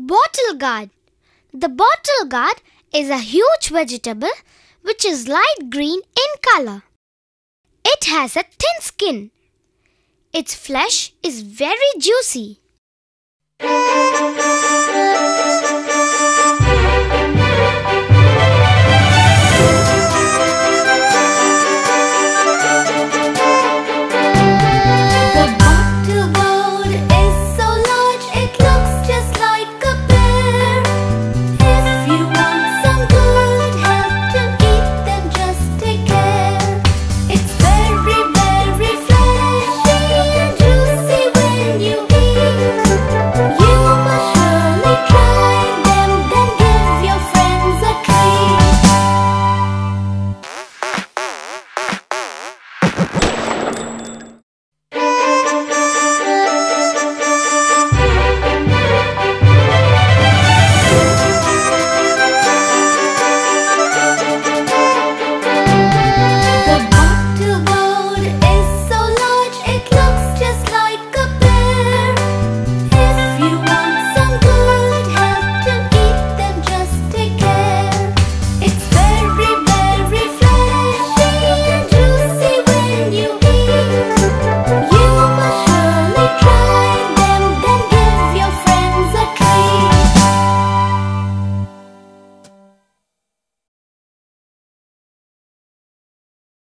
Bottle gourd. The bottle gourd is a huge vegetable which is light green in color. It has a thin skin. Its flesh is very juicy.